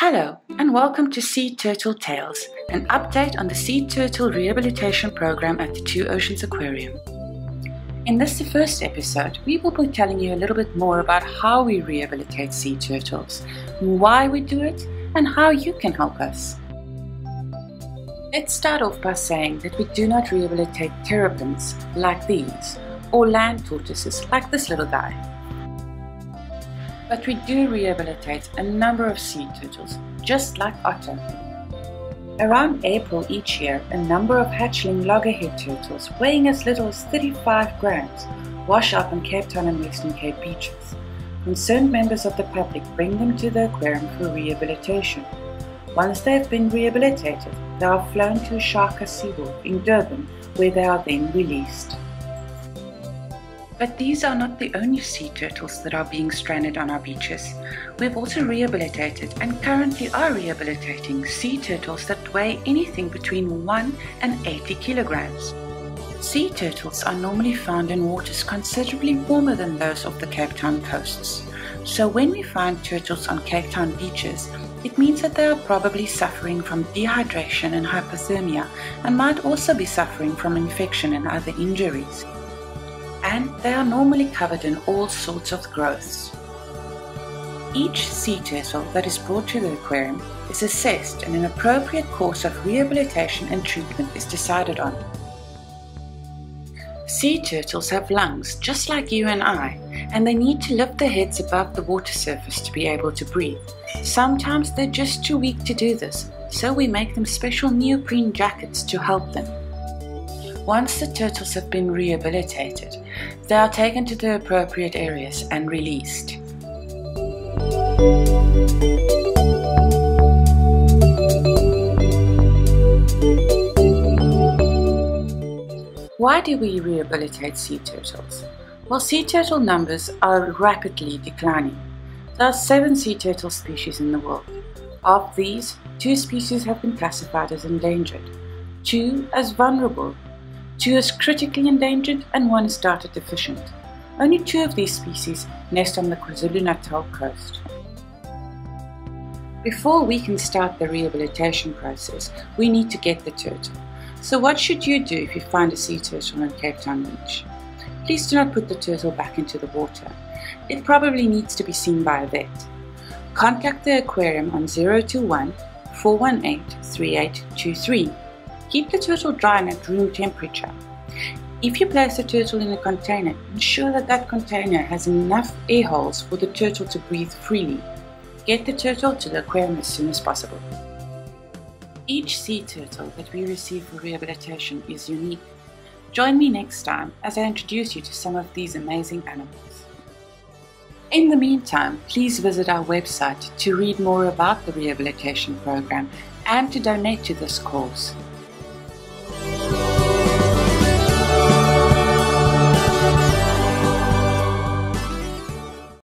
Hello, and welcome to Sea Turtle Tales, an update on the sea turtle rehabilitation program at the Two Oceans Aquarium. In this first episode, we will be telling you a little bit more about how we rehabilitate sea turtles, why we do it, and how you can help us. Let's start off by saying that we do not rehabilitate terrapins like these, or land tortoises like this little guy but we do rehabilitate a number of sea turtles, just like otter. Around April each year, a number of hatchling loggerhead turtles weighing as little as 35 grams wash up on Cape Town and Western Cape beaches. Concerned members of the public bring them to the aquarium for rehabilitation. Once they have been rehabilitated, they are flown to Shaka SeaWorld in Durban, where they are then released. But these are not the only sea turtles that are being stranded on our beaches. We've also rehabilitated and currently are rehabilitating sea turtles that weigh anything between 1 and 80 kilograms. Sea turtles are normally found in waters considerably warmer than those of the Cape Town coasts. So when we find turtles on Cape Town beaches, it means that they are probably suffering from dehydration and hypothermia and might also be suffering from infection and other injuries and they are normally covered in all sorts of growths. Each sea turtle that is brought to the aquarium is assessed and an appropriate course of rehabilitation and treatment is decided on. Sea turtles have lungs just like you and I, and they need to lift their heads above the water surface to be able to breathe. Sometimes they're just too weak to do this, so we make them special neoprene jackets to help them. Once the turtles have been rehabilitated, they are taken to the appropriate areas and released. Why do we rehabilitate sea turtles? Well, sea turtle numbers are rapidly declining. There are seven sea turtle species in the world. Of these, two species have been classified as endangered, two as vulnerable Two is critically endangered and one is data deficient. Only two of these species nest on the KwaZulu-Natal coast. Before we can start the rehabilitation process, we need to get the turtle. So what should you do if you find a sea turtle on Cape Town Beach? Please do not put the turtle back into the water. It probably needs to be seen by a vet. Contact the aquarium on 021 418 3823 Keep the turtle dry and at room temperature. If you place the turtle in a container, ensure that that container has enough air holes for the turtle to breathe freely. Get the turtle to the aquarium as soon as possible. Each sea turtle that we receive for rehabilitation is unique. Join me next time as I introduce you to some of these amazing animals. In the meantime, please visit our website to read more about the rehabilitation program and to donate to this cause.